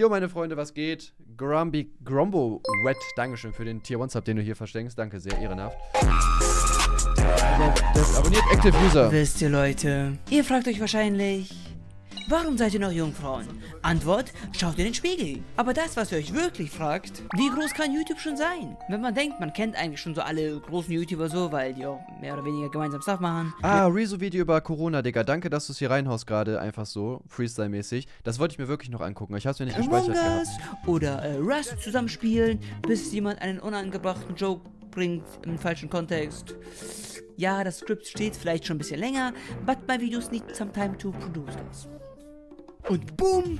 Jo, meine Freunde, was geht? Grumby Grombo Wet, Dankeschön für den Tier 1 Sub, den du hier verschenkst. Danke, sehr ehrenhaft. Das abonniert Active User. Wisst ihr, Leute, ihr fragt euch wahrscheinlich, warum seid ihr noch Jungfrauen? Antwort, schaut in den Spiegel. Aber das, was ihr euch wirklich fragt, wie groß kann YouTube schon sein? Wenn man denkt, man kennt eigentlich schon so alle großen YouTuber so, weil die auch mehr oder weniger gemeinsam Stuff machen. Ah, Rezo-Video über Corona, Digga. Danke, dass du es hier reinhaust gerade, einfach so, Freestyle-mäßig. Das wollte ich mir wirklich noch angucken. Ich hab's mir nicht gespeichert gehabt. oder äh, Rust zusammenspielen, bis jemand einen unangebrachten Joke bringt im falschen Kontext. Ja, das Skript steht vielleicht schon ein bisschen länger, but my videos need some time to produce this. Und boom!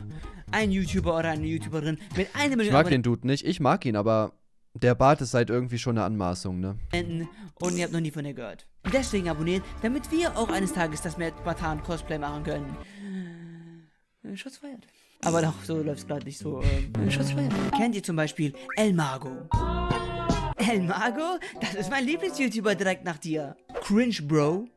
Ein YouTuber oder eine YouTuberin mit einer Ich Million mag den Dude nicht. Ich mag ihn, aber der Bart ist halt irgendwie schon eine Anmaßung, ne? Und ihr habt noch nie von ihr gehört. Deswegen abonniert, damit wir auch eines Tages das mit Batan Cosplay machen können. Äh, Schatz feiert. Aber doch, so läuft's gerade nicht so. Ähm, Schatz feiert. Kennt ihr zum Beispiel El Mago? El Mago? Das ist mein Lieblings-YouTuber direkt nach dir. Cringe, Bro.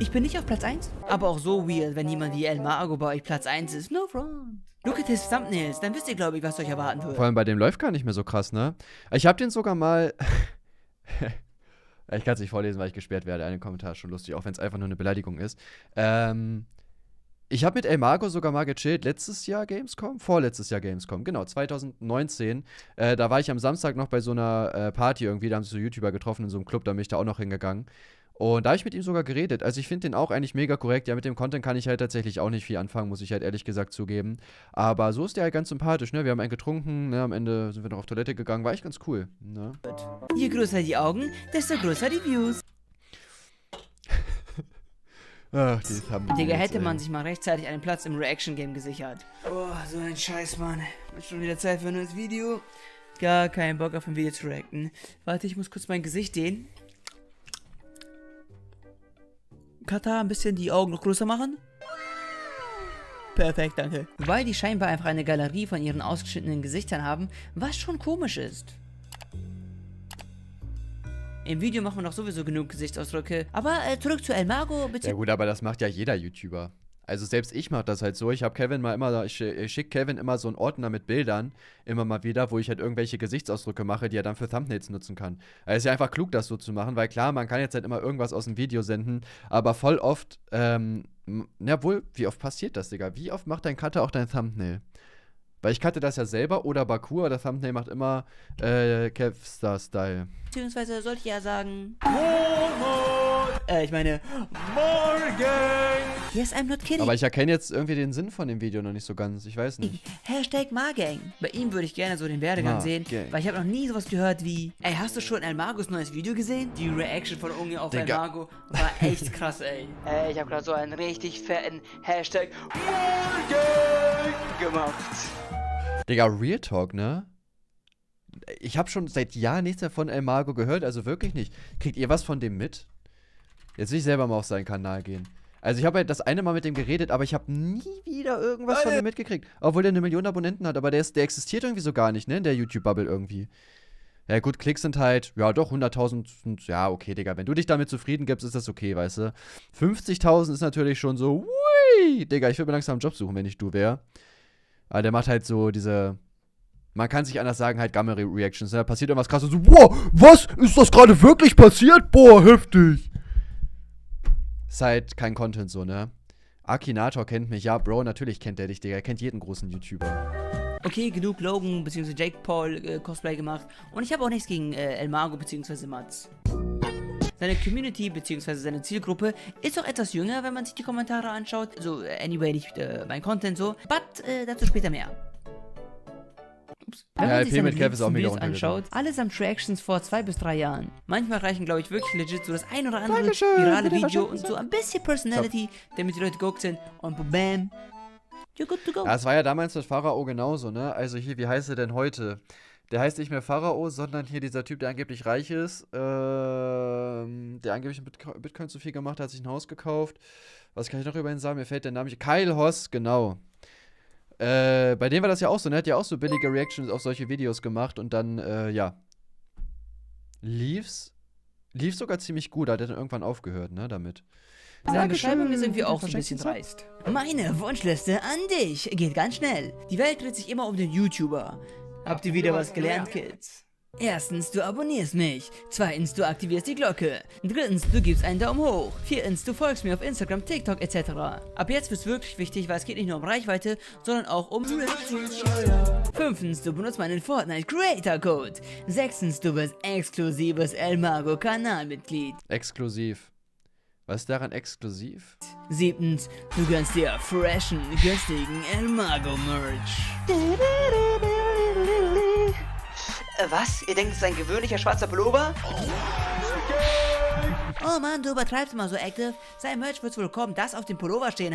Ich bin nicht auf Platz 1, aber auch so weird, wenn jemand wie El Mago bei euch Platz 1 ist. No front. Look at his thumbnails, dann wisst ihr, glaube ich, was euch erwarten wird. Vor allem bei dem läuft gar nicht mehr so krass, ne? Ich hab den sogar mal. ich kann es nicht vorlesen, weil ich gesperrt werde. Ein Kommentar ist schon lustig, auch wenn es einfach nur eine Beleidigung ist. Ähm. Ich habe mit El Mago sogar mal gechillt. Letztes Jahr Gamescom? Vorletztes Jahr Gamescom, genau, 2019. Äh, da war ich am Samstag noch bei so einer äh, Party irgendwie. Da haben sich so YouTuber getroffen in so einem Club, da bin ich da auch noch hingegangen. Und da habe ich mit ihm sogar geredet. Also ich finde den auch eigentlich mega korrekt. Ja, mit dem Content kann ich halt tatsächlich auch nicht viel anfangen, muss ich halt ehrlich gesagt zugeben. Aber so ist der halt ganz sympathisch, ne? Wir haben einen getrunken, ne? Am Ende sind wir noch auf Toilette gegangen. War echt ganz cool, ne? Je größer die Augen, desto größer die Views. Ach, die haben Digga, hätte man sich mal rechtzeitig einen Platz im Reaction-Game gesichert. Oh, so ein Scheiß, Mann. Ist schon wieder Zeit für ein neues Video. Gar keinen Bock auf ein Video zu reacten. Warte, ich muss kurz mein Gesicht dehnen. Kata, ein bisschen die Augen noch größer machen. Perfekt, danke. Weil die scheinbar einfach eine Galerie von ihren ausgeschnittenen Gesichtern haben, was schon komisch ist. Im Video machen wir noch sowieso genug Gesichtsausdrücke. Aber äh, zurück zu El Mago, bitte. Ja gut, aber das macht ja jeder YouTuber. Also selbst ich mache das halt so. Ich habe Kevin mal immer, ich, ich schicke Kevin immer so einen Ordner mit Bildern, immer mal wieder, wo ich halt irgendwelche Gesichtsausdrücke mache, die er dann für Thumbnails nutzen kann. Also ist ja einfach klug, das so zu machen, weil klar, man kann jetzt halt immer irgendwas aus dem Video senden, aber voll oft, ähm, na wohl, wie oft passiert das, Digga? Wie oft macht dein Cutter auch dein Thumbnail? Weil ich cutte das ja selber oder Bakur, der Thumbnail macht immer äh, Kevstar-Style. Beziehungsweise sollte ich ja sagen. Äh, ich meine. Yes, I'm not kidding. Aber ich erkenne jetzt irgendwie den Sinn von dem Video noch nicht so ganz. Ich weiß nicht. Hashtag Margang. Bei ihm würde ich gerne so den Werdegang sehen, weil ich habe noch nie sowas gehört wie, ey, hast du schon El Magos neues Video gesehen? Die Reaction von Unge auf El Digga. Mago war echt krass, ey. Ey, ich habe gerade so einen richtig fetten Hashtag Margang gemacht. Digga, Real Talk, ne? Ich habe schon seit Jahren nichts mehr von El Mago gehört, also wirklich nicht. Kriegt ihr was von dem mit? Jetzt will ich selber mal auf seinen Kanal gehen. Also ich habe halt das eine Mal mit dem geredet, aber ich habe nie wieder irgendwas von dem mitgekriegt. Obwohl der eine Million Abonnenten hat, aber der, ist, der existiert irgendwie so gar nicht, ne? In der YouTube-Bubble irgendwie. Ja gut, Klicks sind halt, ja doch, 100.000, sind- ja okay, Digga. Wenn du dich damit zufrieden gibst, ist das okay, weißt du. 50.000 ist natürlich schon so, ui, Digga, ich würde mir langsam einen Job suchen, wenn ich du wäre. Aber der macht halt so diese, man kann sich anders sagen, halt Gamme-Reactions. ne? Da passiert irgendwas krasses so, wow, was? Ist das gerade wirklich passiert? Boah, heftig. Ist halt kein Content so, ne? Akinator kennt mich, ja, Bro, natürlich kennt er dich, Digga. Er kennt jeden großen YouTuber. Okay, genug Logan bzw. Jake Paul äh, Cosplay gemacht und ich habe auch nichts gegen äh, El Mago bzw. Mats. Seine Community bzw. seine Zielgruppe ist auch etwas jünger, wenn man sich die Kommentare anschaut. Also, äh, anyway, nicht äh, mein Content so. But äh, dazu später mehr. Ups. Wenn Ja, man sich seine mit Kev ist auch mega anschaut, allesamt Reactions vor zwei bis drei Jahren. Manchmal reichen, glaube ich, wirklich legit so das ein oder andere Dankeschön, virale Video und so ein bisschen Personality, damit die Leute geguckt sind und bam, you're good to go. Ja, es war ja damals mit Pharao genauso, ne? Also hier, wie heißt er denn heute? Der heißt nicht mehr Pharao, sondern hier dieser Typ, der angeblich reich ist, ähm, der angeblich mit Bitco- Bitcoin zu viel gemacht hat, hat sich ein Haus gekauft. Was kann ich noch über ihn sagen? Mir fällt der Name nicht. Kyle Hoss, genau. Äh, bei dem war das ja auch so, ne? Er hat ja auch so billige Reactions auf solche Videos gemacht und dann, äh, ja. Lief's? Lief sogar ziemlich gut, hat er dann irgendwann aufgehört, ne, damit. Seine Beschreibung ist irgendwie auch so ein bisschen dreist. Meine Wunschliste an dich geht ganz schnell. Die Welt dreht sich immer um den YouTuber. Habt ihr wieder was gelernt, Kids? Erstens, du abonnierst mich. Zweitens, du aktivierst die Glocke. Drittens, du gibst einen Daumen hoch. Viertens, du folgst mir auf Instagram, TikTok etc. Ab jetzt wird's wirklich wichtig, weil es geht nicht nur um Reichweite, sondern auch um Fünftens, du benutzt meinen Fortnite Creator Code. Sechstens, du wirst exklusives El Mago Kanalmitglied. Exklusiv. Was ist daran exklusiv? Siebtens, du gönnst dir freshen, günstigen El Mago Merch. Äh, was? Ihr denkt, es ist ein gewöhnlicher schwarzer Pullover? Oh Mann, du übertreibst mal so active. Sein Merch wird's wohl kommen, das auf dem Pullover stehen.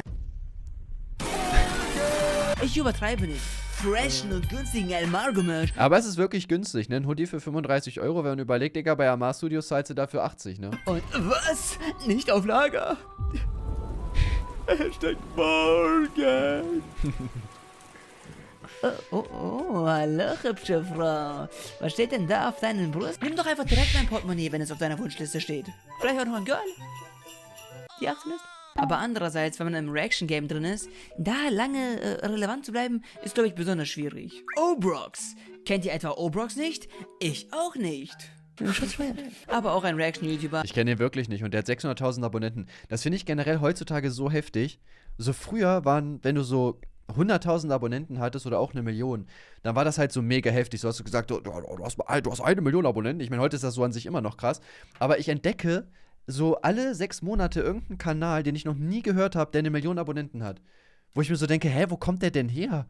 Ich übertreibe nicht. Freshen und günstigen El Margo Merch. Aber es ist wirklich günstig, ne? Ein Hoodie für 35 Euro, wenn man überlegt, Digga, bei Amar Studios zahlt sie dafür 80, ne? Und was? Nicht auf Lager? Hashtag morgen. Oh, oh, oh, hallo, hübsche Frau. Was steht denn da auf deinen Brust? Nimm doch einfach direkt mein Portemonnaie, wenn es auf deiner Wunschliste steht. Vielleicht auch noch ein Girl. Die 18 ist. Aber andererseits, wenn man im Reaction-Game drin ist, da lange äh, relevant zu bleiben, ist, glaube ich, besonders schwierig. Obrox. Kennt ihr etwa Obrox nicht? Ich auch nicht. Aber auch ein Reaction-YouTuber. Ich kenne ihn wirklich nicht und der hat 600.000 Abonnenten. Das finde ich generell heutzutage so heftig. So früher waren, wenn du so 100.000 Abonnenten hattest oder auch eine Million, dann war das halt so mega heftig. So hast du gesagt, du, du, hast, du hast eine Million Abonnenten. Ich meine, heute ist das so an sich immer noch krass. Aber ich entdecke so alle sechs Monate irgendeinen Kanal, den ich noch nie gehört habe, der eine Million Abonnenten hat. Wo ich mir so denke, hä, wo kommt der denn her?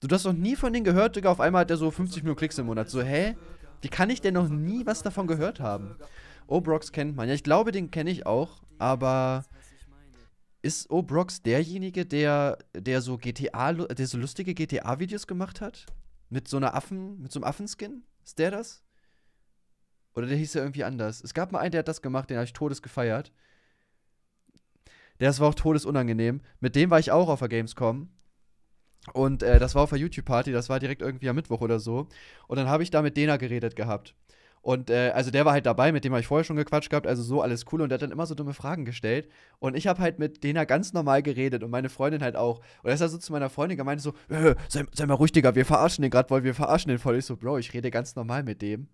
Du hast noch nie von denen gehört, Digga, auf einmal hat der so 50 Millionen Klicks im Monat. So, hä? Wie kann ich denn noch nie was davon gehört haben? Obrox kennt man. Ja, ich glaube, den kenne ich auch, aber ist Obrox derjenige, der, der so GTA, der so lustige GTA-Videos gemacht hat? Mit so einer Affen, mit so einem Affenskin? Ist der das? Oder der hieß ja irgendwie anders. Es gab mal einen, der hat das gemacht, den habe ich todes gefeiert. Der war auch todesunangenehm. Mit dem war ich auch auf der Gamescom. Und äh, das war auf der YouTube-Party, das war direkt irgendwie am Mittwoch oder so. Und dann habe ich da mit Dena geredet gehabt. Und äh, also der war halt dabei, mit dem habe ich vorher schon gequatscht gehabt, also so alles cool. Und der hat dann immer so dumme Fragen gestellt. Und ich habe halt mit Dena ganz normal geredet und meine Freundin halt auch. Und er ist also zu meiner Freundin gemeint so, äh, sei, sei mal ruhig, Digga, wir verarschen den gerade, weil wir verarschen den voll. Ich so, Bro, ich rede ganz normal mit dem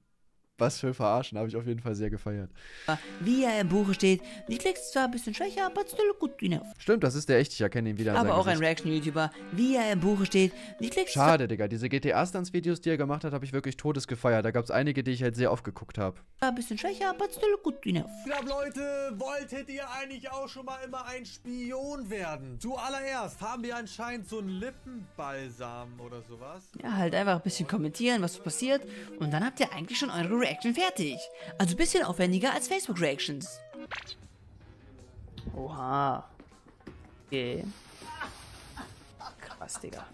was für Verarschen, habe ich auf jeden Fall sehr gefeiert. Wie er im Buche steht, die Klicks ist zwar ein bisschen schwächer, aber still good enough. Stimmt, das ist der echt, ich erkenne ihn wieder. Aber auch Gesicht. ein Reaction-YouTuber, wie er im Buche steht, die Klicks Schade, Digga, diese GTA-Stunts-Videos, die er gemacht hat, habe ich wirklich todes gefeiert. Da gab es einige, die ich halt sehr oft geguckt habe. Ein bisschen schwächer, aber still good enough. Ich glaube, Leute, wolltet ihr eigentlich auch schon mal immer ein Spion werden? Zuallererst haben wir anscheinend so einen Lippenbalsam oder sowas. Ja, halt einfach ein bisschen kommentieren, was passiert und dann habt ihr eigentlich schon eure Reaction fertig. Also ein bisschen aufwendiger als Facebook-Reactions. Oha. Okay. Krass, Digga.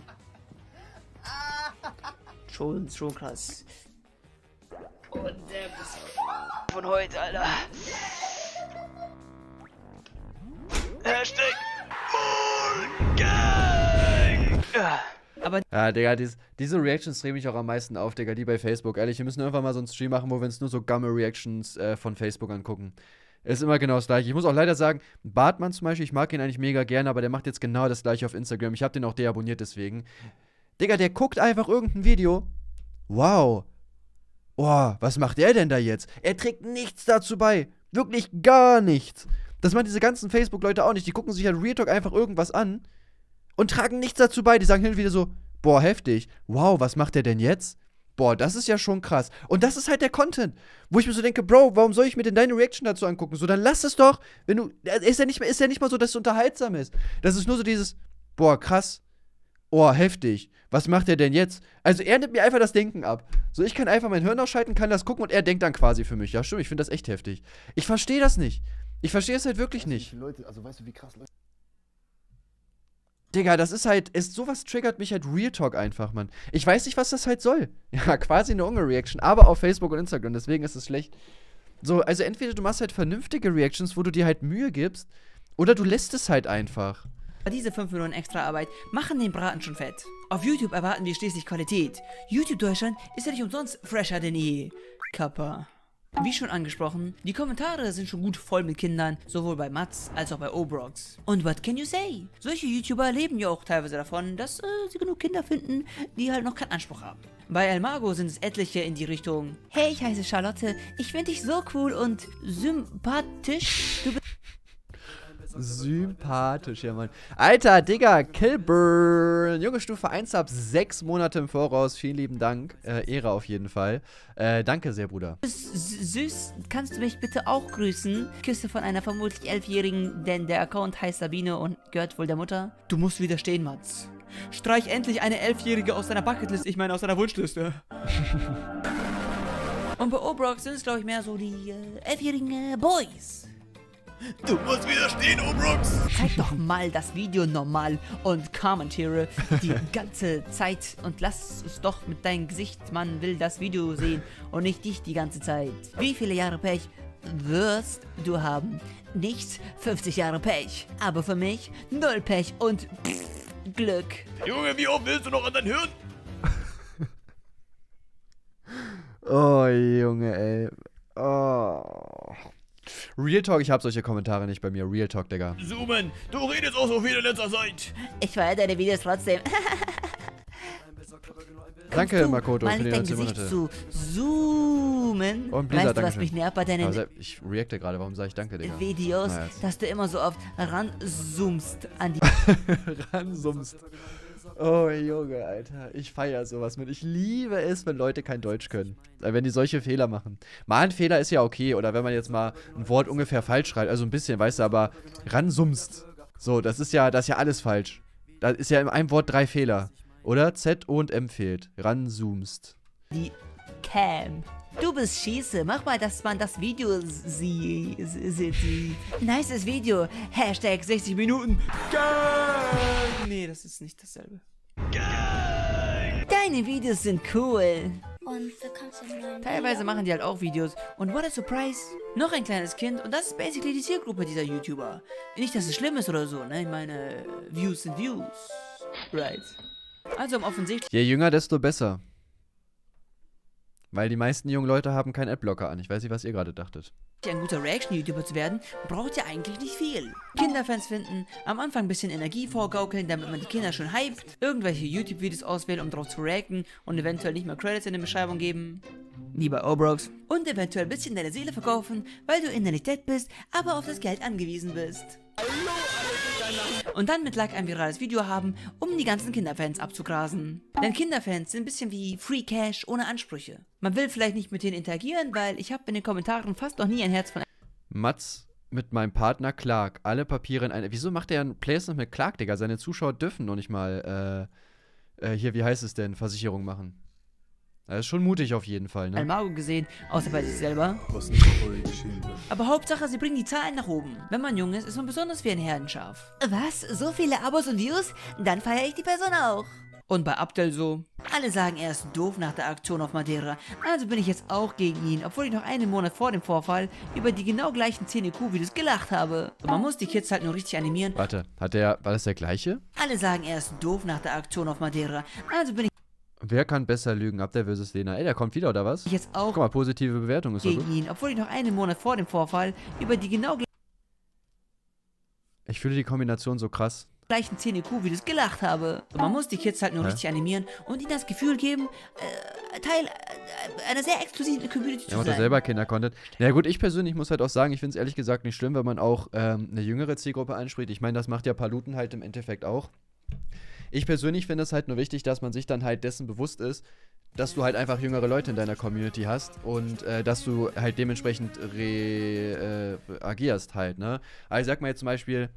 Schon, schon krass. Und der von heute, Alter. Hashtag Morgen! Aber ja, Digga, dies, diese Reactions drehen mich auch am meisten auf, Digga, die bei Facebook. Ehrlich, wir müssen irgendwann mal so einen Stream machen, wo wir uns nur so Gamme-Reactions äh, von Facebook angucken. Ist immer genau das gleiche. Ich muss auch leider sagen, Bartmann zum Beispiel, ich mag ihn eigentlich mega gerne, aber der macht jetzt genau das gleiche auf Instagram. Ich habe den auch deabonniert deswegen. Digga, der guckt einfach irgendein Video. Wow. Boah, was macht der denn da jetzt? Er trägt nichts dazu bei. Wirklich gar nichts. Das machen diese ganzen Facebook-Leute auch nicht. Die gucken sich halt Real Talk einfach irgendwas an und tragen nichts dazu bei. Die sagen hin und wieder so, boah, heftig. Wow, was macht der denn jetzt? Boah, das ist ja schon krass. Und das ist halt der Content, wo ich mir so denke, Bro, warum soll ich mir denn deine Reaction dazu angucken? So, dann lass es doch, wenn du, ist ja nicht, ist ja nicht mal so, dass es unterhaltsam ist. Das ist nur so dieses, boah, krass. Oh, heftig. Was macht er denn jetzt? Also er nimmt mir einfach das Denken ab. So, ich kann einfach mein Hirn ausschalten, kann das gucken und er denkt dann quasi für mich. Ja, stimmt, ich finde das echt heftig. Ich verstehe das nicht. Ich verstehe es halt wirklich nicht. Leute, also weißt du, wie krass Leute Digga, das ist halt, ist, sowas triggert mich halt Real Talk einfach, Mann. Ich weiß nicht, was das halt soll. Ja, quasi eine Unge-Reaction, aber auf Facebook und Instagram, deswegen ist es schlecht. So, also entweder du machst halt vernünftige Reactions, wo du dir halt Mühe gibst, oder du lässt es halt einfach. Diese 5 Minuten extra Arbeit machen den Braten schon fett. Auf YouTube erwarten wir schließlich Qualität. YouTube Deutschland ist ja nicht umsonst fresher denn je. Kappa. Wie schon angesprochen, die Kommentare sind schon gut voll mit Kindern, sowohl bei Mats als auch bei Obrox. Und what can you say? Solche YouTuber leben ja auch teilweise davon, dass äh, sie genug Kinder finden, die halt noch keinen Anspruch haben. Bei Elmago sind es etliche in die Richtung, hey, ich heiße Charlotte, ich finde dich so cool und sympathisch, du bist Sympathisch, ja, Mann. Alter, Digga, Kilburn. Junge Stufe 1 ab 6 Monate im Voraus. Vielen lieben Dank. Äh, Ehre auf jeden Fall. Äh, danke sehr, Bruder. süß, kannst du mich bitte auch grüßen? Küsse von einer vermutlich Elfjährigen, denn der Account heißt Sabine und gehört wohl der Mutter. Du musst widerstehen, Mats. Streich endlich eine Elfjährige aus deiner Bucketlist, ich meine aus deiner Wunschliste. und bei Obrox sind es, glaube ich, mehr so die äh, elfjährigen äh, Boys. Du musst widerstehen, Obrox! Zeig doch mal das Video normal und kommentiere die ganze Zeit und lass es doch mit deinem Gesicht. Man will das Video sehen und nicht dich die ganze Zeit. Wie viele Jahre Pech wirst du haben? Nichts, 50 Jahre Pech. Aber für mich null Pech und pff, Glück. Junge, wie oft willst du noch an dein Hirn? oh, Junge, ey. Oh. Real Talk, ich habe solche Kommentare nicht bei mir. Real Talk, Digga. Zoomen, du redest auch so viel in letzter Zeit. Ich feiere deine Videos trotzdem. Danke, Makoto, mal für die dein 19 Gesicht Monate. zu zoomen. Und Blizzard, weißt du, was mich nervt bei deinen Also, ich reacte gerade, warum sage ich danke, Digga? Videos, dass du immer so oft ranzoomst an die Ransummst. Oh, Junge, Alter. Ich feiere sowas mit. Ich liebe es, wenn Leute kein Deutsch können. Äh, Wenn die solche Fehler machen. Mal ein Fehler ist ja okay. Oder wenn man jetzt mal ein Wort ungefähr falsch schreibt. Also ein bisschen, weißt du, aber ransummst. So, das ist ja, das ist ja alles falsch. Da ist ja in einem Wort drei Fehler. Oder? Z, und M fehlt. Ranzoomst. die Cam. Du bist schieße, mach mal, dass man das Video sie, sie, sie, sie. Nices Video. Hashtag 60 Minuten. Geil. Nee, das ist nicht dasselbe. Geil. Deine Videos sind cool. Teilweise machen die halt auch Videos. Und what a surprise. Noch ein kleines Kind und das ist basically die Zielgruppe dieser YouTuber. Nicht, dass es schlimm ist oder so, ne? Ich meine, Views sind Views. Right. Also um offensichtlich Je jünger, desto besser. Weil die meisten jungen Leute haben keinen Adblocker an. Ich weiß nicht, was ihr gerade dachtet. ein guter Reaction-YouTuber zu werden, braucht ja eigentlich nicht viel. Kinderfans finden, am Anfang ein bisschen Energie vorgaukeln, damit man die Kinder schon hypt, irgendwelche YouTube-Videos auswählen, um drauf zu reacten und eventuell nicht mehr Credits in der Beschreibung geben. Wie bei Obrox. Und eventuell ein bisschen deine Seele verkaufen, weil du innerlich dead bist, aber auf das Geld angewiesen bist. Und dann mit Like ein virales Video haben, um die ganzen Kinderfans abzugrasen. Denn Kinderfans sind ein bisschen wie Free Cash ohne Ansprüche. Man will vielleicht nicht mit denen interagieren, weil ich habe in den Kommentaren fast noch nie ein Herz von Mats mit meinem Partner Clark. Alle Papiere in eine. Wieso macht er ein Playstation mit Clark, Digga? Seine Zuschauer dürfen noch nicht mal, äh, äh, hier, wie heißt es denn? Versicherung machen. Das ist schon mutig auf jeden Fall, ne? Almago gesehen, außer bei sich selber. Aber Hauptsache, sie bringen die Zahlen nach oben. Wenn man jung ist, ist man besonders wie ein Herdenschaf. Was? So viele Abos und Views? Dann feiere ich die Person auch. Und bei Abdel so. Alle sagen, er ist doof nach der Aktion auf Madeira. Also bin ich jetzt auch gegen ihn, obwohl ich noch einen Monat vor dem Vorfall über die genau gleichen 10 IQ-Videos gelacht habe. Und man muss die Kids halt nur richtig animieren. Warte, hat der. War das der gleiche? Alle sagen, er ist doof nach der Aktion auf Madeira. Also bin Wer kann besser lügen? Abder versus Lena. Ey, der kommt wieder, oder was? ich jetzt auch Guck mal, positive Bewertung ist gegen ihn, obwohl ich noch einen Monat vor dem Vorfall über die genau Ich fühle die Kombination so krass. gleichen 10 IQ-Videos gelacht habe. Und man muss die Kids halt nur Hä? richtig animieren und ihnen das Gefühl geben, äh, Teil äh, einer sehr exklusiven Community Er zu sein. selber Kinder-Content. Na ja, gut, ich persönlich muss halt auch sagen, ich finde es ehrlich gesagt nicht schlimm, wenn man auch ähm, eine jüngere Zielgruppe anspricht. Ich meine, das macht ja Paluten halt im Endeffekt auch. Ich persönlich finde es halt nur wichtig, dass man sich dann halt dessen bewusst ist, dass du halt einfach jüngere Leute in deiner Community hast und äh, dass du halt dementsprechend reagierst äh, halt, ne? Also ich sag mal jetzt zum Beispiel,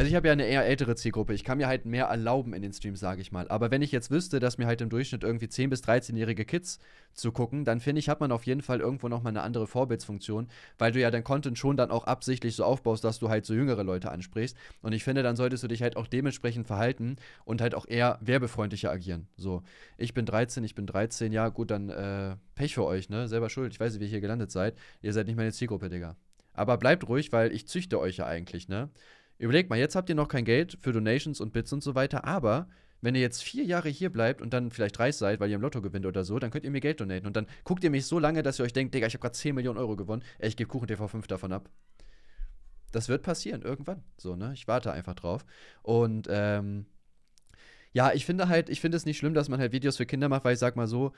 also ich habe ja eine eher ältere Zielgruppe. Ich kann mir halt mehr erlauben in den Streams, sage ich mal. Aber wenn ich jetzt wüsste, dass mir halt im Durchschnitt irgendwie 10- bis 13-jährige Kids zugucken, dann finde ich, hat man auf jeden Fall irgendwo nochmal eine andere Vorbildsfunktion, weil du ja dein Content schon dann auch absichtlich so aufbaust, dass du halt so jüngere Leute ansprichst. Und ich finde, dann solltest du dich halt auch dementsprechend verhalten und halt auch eher werbefreundlicher agieren. So, ich bin 13, ich bin 13, ja gut, dann äh, Pech für euch, ne? Selber schuld. Ich weiß nicht, wie ihr hier gelandet seid. Ihr seid nicht meine Zielgruppe, Digga. Aber bleibt ruhig, weil ich züchte euch ja eigentlich, ne? Überlegt mal, jetzt habt ihr noch kein Geld für Donations und Bits und so weiter, aber wenn ihr jetzt vier Jahre hier bleibt und dann vielleicht reich seid, weil ihr im Lotto gewinnt oder so, dann könnt ihr mir Geld donaten. Und dann guckt ihr mich so lange, dass ihr euch denkt, Digga, ich habe gerade 10 Millionen Euro gewonnen. Ey, ich gebe Kuchen TV5 davon ab. Das wird passieren, irgendwann. So, ne? Ich warte einfach drauf. Und, ähm, ja, ich finde halt, ich finde es nicht schlimm, dass man halt Videos für Kinder macht, weil ich sag mal so,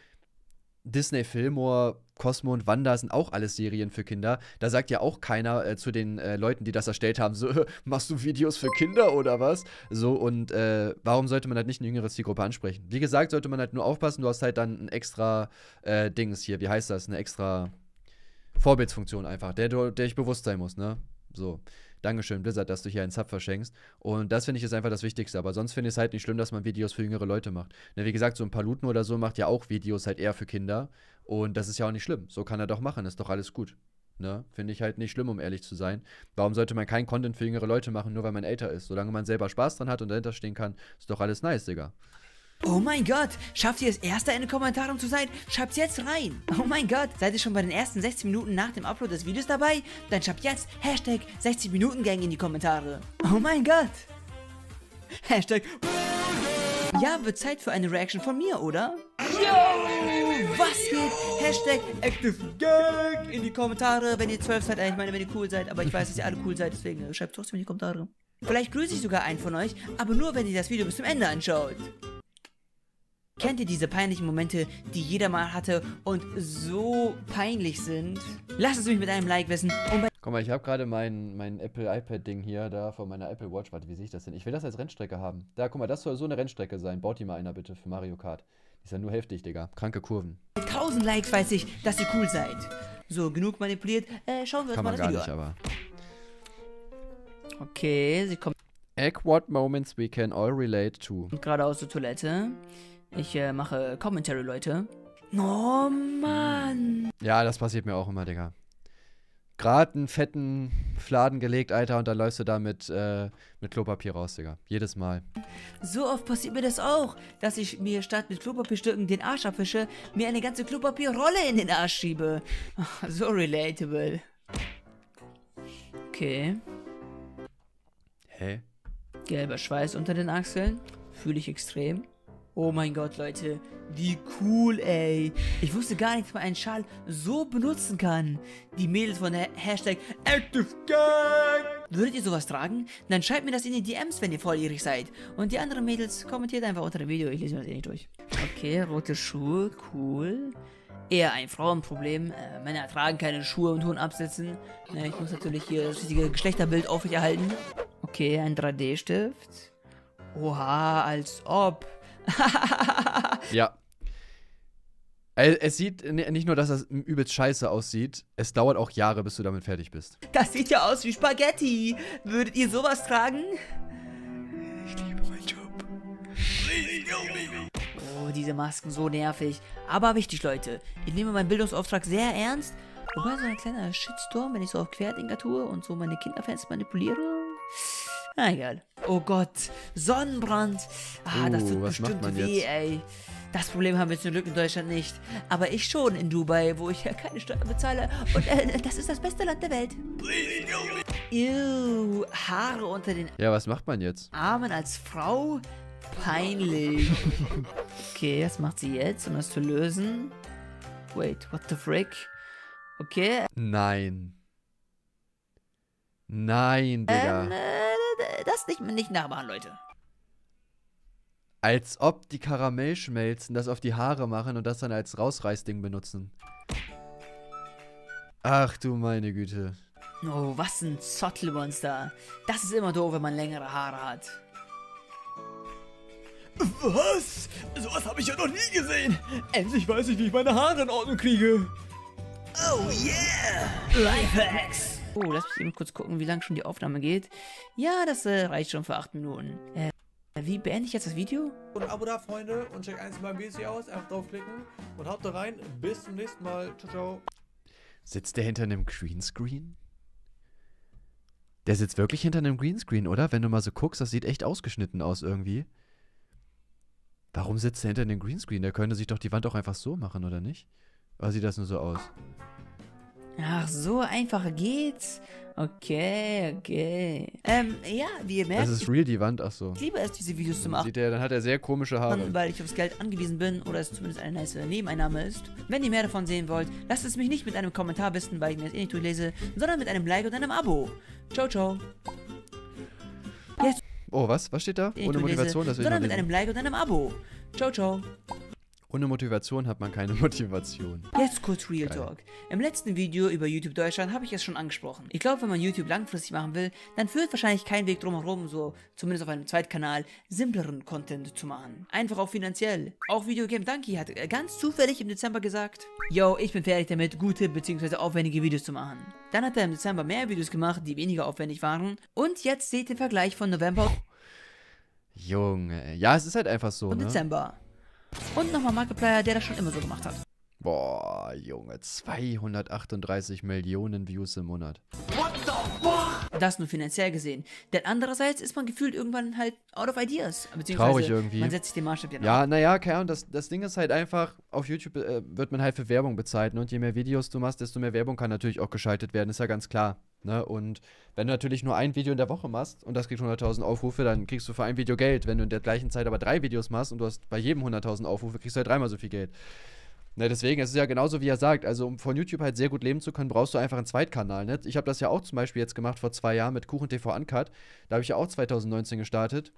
Disney, Fillmore, Cosmo und Wanda sind auch alles Serien für Kinder. Da sagt ja auch keiner äh, zu den äh, Leuten, die das erstellt haben, so, machst du Videos für Kinder oder was? So, und äh, warum sollte man halt nicht eine jüngere Zielgruppe ansprechen? Wie gesagt, sollte man halt nur aufpassen, du hast halt dann ein extra äh, Dings hier, wie heißt das? Eine extra Vorbildsfunktion einfach, der, der ich bewusst sein muss, ne? So. Dankeschön, Blizzard, dass du hier einen Zap verschenkst. Und das finde ich ist einfach das Wichtigste. Aber sonst finde ich es halt nicht schlimm, dass man Videos für jüngere Leute macht. Ne, wie gesagt, so ein Paluten oder so macht ja auch Videos halt eher für Kinder. Und das ist ja auch nicht schlimm. So kann er doch machen, ist doch alles gut. Ne? Finde ich halt nicht schlimm, um ehrlich zu sein. Warum sollte man keinen Content für jüngere Leute machen, nur weil man älter ist? Solange man selber Spaß dran hat und dahinter stehen kann, ist doch alles nice, Digga. Oh mein Gott, schafft ihr es Erster in den Kommentaren zu sein? Schreibt's jetzt rein. Oh mein Gott, seid ihr schon bei den ersten 60 Minuten nach dem Upload des Videos dabei? Dann schreibt jetzt Hashtag 60 Minuten Gang in die Kommentare. Oh mein Gott. Hashtag ja, wird Zeit für eine Reaction von mir, oder? Yo, was geht? Hashtag Active Gang in die Kommentare, wenn ihr 12 seid. Ich meine, wenn ihr cool seid, aber ich weiß, dass ihr alle cool seid, deswegen schreibt trotzdem in die Kommentare. Vielleicht grüße ich sogar einen von euch, aber nur, wenn ihr das Video bis zum Ende anschaut. Kennt ihr diese peinlichen Momente, die jeder mal hatte und so peinlich sind? Lasst es mich mit einem Like wissen. Und Guck mal, ich habe gerade mein, mein Apple iPad-Ding hier da von meiner Apple Watch. Warte, wie sehe ich das denn? Ich will das als Rennstrecke haben. Da, guck mal, das soll so eine Rennstrecke sein. Baut die mal einer bitte für Mario Kart. Die ist ja nur heftig, Digga. Kranke Kurven. 1000 Likes weiß ich, dass ihr cool seid. So, genug manipuliert. Äh, schauen wir uns Kann mal das gar Video nicht, an. aber. Okay, sie kommt Egg what moments we can all relate to. gerade aus der Toilette. Ich äh, mache Commentary, Leute. Oh Mann. Ja, das passiert mir auch immer, Digga. Gerade einen fetten Fladen gelegt, Alter, und dann läufst du da mit, äh, mit Klopapier raus, Digga. Jedes Mal. So oft passiert mir das auch, dass ich mir statt mit Klopapierstücken den Arsch abwische, mir eine ganze Klopapierrolle in den Arsch schiebe. So relatable. Okay. Hä? Gelber Schweiß unter den Achseln. Fühle ich extrem. Oh mein Gott, Leute. Wie cool, ey. Ich wusste gar nicht, dass man einen Schal so benutzen kann. Die Mädels von der Hashtag ActiveGang. Würdet ihr sowas tragen? Dann schreibt mir das in die DMs, wenn ihr volljährig seid. Und die anderen Mädels kommentiert einfach unter dem Video. Ich lese mir das eh nicht durch. Okay, rote Schuhe. Cool. Eher ein Frauenproblem. Äh, Männer tragen keine Schuhe und tun absitzen. Äh, ich muss natürlich hier das richtige Geschlechterbild aufrechterhalten. Okay, ein 3D-Stift. Oha, als ob. Ja. Äh, Es sieht nicht nur, dass das übelst scheiße aussieht, es dauert auch Jahre, bis du damit fertig bist. Das sieht ja aus wie Spaghetti. Würdet ihr sowas tragen? Ich liebe meinen Job. Oh, diese Masken so nervig. Aber wichtig, Leute. Ich nehme meinen Bildungsauftrag sehr ernst. Wobei so ein kleiner Shitstorm, wenn ich so auf Querdenker tue und so meine Kinderfans manipuliere. Na egal. Oh Gott, Sonnenbrand. Ah, das Uh, tut was macht bestimmt man weh, jetzt? ey. Das Problem haben wir zum Glück in Deutschland nicht. Aber ich schon in Dubai, wo ich ja keine Steuern bezahle. Und äh, das ist das beste Land der Welt. Ew, Haare unter den Ja, was macht man jetzt? Armen als Frau? Peinlich. Okay, was macht sie jetzt, um das zu lösen? Wait, what the frick? Okay, Nein. Nein, Digga. ähm, äh, das nicht, nicht nachmachen, Leute. Als ob die Karamellschmelzen das auf die Haare machen und das dann als Rausreißding benutzen. Ach du meine Güte. Oh, was ein Zottelmonster. Das ist immer doof, wenn man längere Haare hat. Was? Sowas habe ich ja noch nie gesehen. Endlich weiß ich, wie ich meine Haare in Ordnung kriege. Oh yeah! Lifehacks! Oh, lass mich eben kurz gucken, wie lang schon die Aufnahme geht. Ja, das äh, reicht schon für 8 Minuten. Äh, wie beende ich jetzt das Video? Und ein Abo da, Freunde. Und check eins mal BC aus. Einfach draufklicken. Und haut da rein. Bis zum nächsten Mal. Ciao, ciao. Sitzt der hinter einem Greenscreen? Der sitzt wirklich hinter einem Greenscreen, oder? Wenn du mal so guckst, das sieht echt ausgeschnitten aus irgendwie. Warum sitzt der hinter einem Greenscreen? Der könnte sich doch die Wand auch einfach so machen, oder nicht? Oder sieht das nur so aus? Ach, so einfach geht's. Okay, okay. Ähm, ja, wie ihr merkt, Das ist real, die Wand, ach so. ich liebe es, diese Videos zu machen. Sieht er, dann hat er sehr komische Haare. weil ich aufs Geld angewiesen bin oder es zumindest eine nice Nebeneinnahme ist. Wenn ihr mehr davon sehen wollt, lasst es mich nicht mit einem Kommentar wissen, weil ich mir das eh nicht durchlese, sondern mit einem Like und einem Abo. Ciao, ciao. Jetzt Oh, was? Was steht da? Ohne Motivation, das will ich sondern mit einem. Like und einem Abo. Ciao, ciao. Ohne Motivation hat man keine Motivation. Jetzt kurz Real Talk. Im letzten Video über YouTube Deutschland habe ich es schon angesprochen. Ich glaube, wenn man YouTube langfristig machen will, dann führt wahrscheinlich kein Weg drum herum, so zumindest auf einem Zweitkanal, simpleren Content zu machen. Einfach auch finanziell. Auch Videogame Donkey hat ganz zufällig im Dezember gesagt, Yo, ich bin fertig damit, gute bzw. aufwendige Videos zu machen. Dann hat er im Dezember mehr Videos gemacht, die weniger aufwendig waren. Und jetzt seht den Vergleich von November Junge, ja, es ist halt einfach so, und ne? Dezember. Und nochmal Markiplier, der das schon immer so gemacht hat. Boah, Junge, 238 Millionen Views im Monat. Das nur finanziell gesehen. Denn andererseits ist man gefühlt irgendwann halt out of ideas. Traurig irgendwie. Man setzt sich den Maßstab ja nach. Ja, naja, keine Ahnung, das, das Ding ist halt einfach, auf YouTube äh, wird man halt für Werbung bezahlt. Ne? Und je mehr Videos du machst, desto mehr Werbung kann natürlich auch geschaltet werden, ist ja ganz klar. Ne? Und wenn du natürlich nur ein Video in der Woche machst und das kriegt 100.000 Aufrufe, dann kriegst du für ein Video Geld. Wenn du in der gleichen Zeit aber drei Videos machst und du hast bei jedem 100.000 Aufrufe, kriegst du halt dreimal so viel Geld. Ne, deswegen, es ist ja genauso, wie er sagt. Also, um von YouTube halt sehr gut leben zu können, brauchst du einfach einen Zweitkanal. Ne? Ich habe das ja auch zum Beispiel jetzt gemacht vor zwei Jahren mit KuchenTV Uncut. Da habe ich ja auch 2019 gestartet.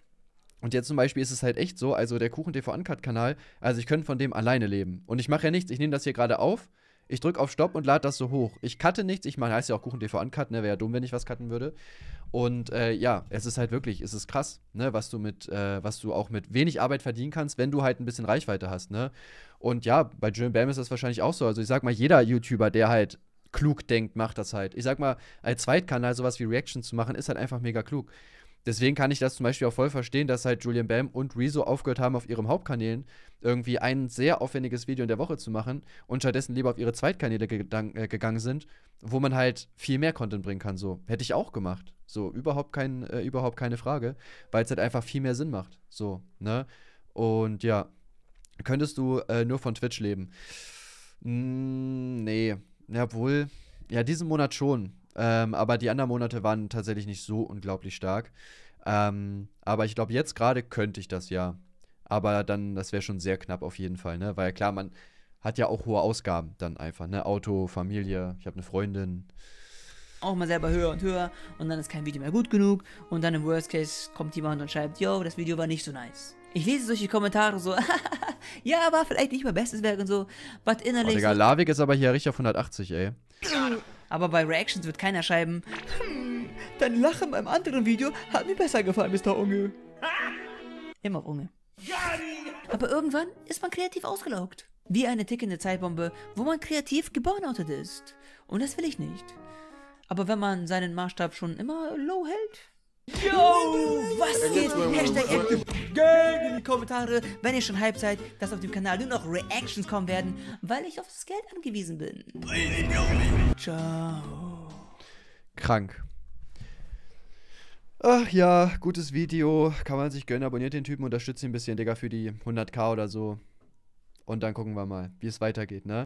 Und jetzt zum Beispiel ist es halt echt so, also der KuchenTV Uncut-Kanal, also ich könnte von dem alleine leben. Und ich mache ja nichts, ich nehme das hier gerade auf, ich drücke auf Stopp und lade das so hoch. Ich cutte nichts, ich meine, heißt ja auch KuchenTV Uncut, ne, wäre ja dumm, wenn ich was cutten würde. Und äh, ja, es ist halt wirklich, es ist krass, ne, was du mit, äh, was du auch mit wenig Arbeit verdienen kannst, wenn du halt ein bisschen Reichweite hast, ne. Und ja, bei Jim Bam ist das wahrscheinlich auch so. Also ich sag mal, jeder YouTuber, der halt klug denkt, macht das halt. Ich sag mal, als Zweitkanal sowas wie Reaction zu machen, ist halt einfach mega klug. Deswegen kann ich das zum Beispiel auch voll verstehen, dass halt Julian Bam und Rezo aufgehört haben, auf ihren Hauptkanälen irgendwie ein sehr aufwendiges Video in der Woche zu machen und stattdessen lieber auf ihre Zweitkanäle äh, gegangen sind, wo man halt viel mehr Content bringen kann. So hätte ich auch gemacht. So überhaupt kein, äh, überhaupt keine Frage, weil es halt einfach viel mehr Sinn macht. So ne und ja, könntest du äh, nur von Twitch leben? Mm, nee, ja wohl. Ja, diesen Monat schon. Ähm, aber die anderen Monate waren tatsächlich nicht so unglaublich stark. Ähm, aber ich glaube, jetzt gerade könnte ich das ja. Aber dann, das wäre schon sehr knapp auf jeden Fall, ne? Weil klar, man hat ja auch hohe Ausgaben dann einfach, ne? Auto, Familie, ich habe eine Freundin. Auch mal selber höher und höher und dann ist kein Video mehr gut genug und dann im Worst Case kommt jemand und schreibt, yo, das Video war nicht so nice. Ich lese solche Kommentare so, ja, war vielleicht nicht mein bestes Werk und so, but Oh, innerlich Digga, so, Lavik ist aber hier richtig auf 180, ey. aber bei Reactions wird keiner schreiben, hm, dein Lachen beim anderen Video hat mir besser gefallen, Mr. Unge. Immer Unge. Aber irgendwann ist man kreativ ausgelaugt. Wie eine tickende Zeitbombe, wo man kreativ geburnoutet ist. Und das will ich nicht. Aber wenn man seinen Maßstab schon immer low hält. Yo, was geht? Hashtag Active Gang in die Kommentare, wenn ihr schon hyped seid, dass auf dem Kanal nur noch Reactions kommen werden, weil ich auf das Geld angewiesen bin. Ciao. Krank. Ach ja, gutes Video. Kann man sich gönnen. Abonniert den Typen, unterstützt ihn ein bisschen, Digga, für die 100k oder so. Und dann gucken wir mal, wie es weitergeht, ne?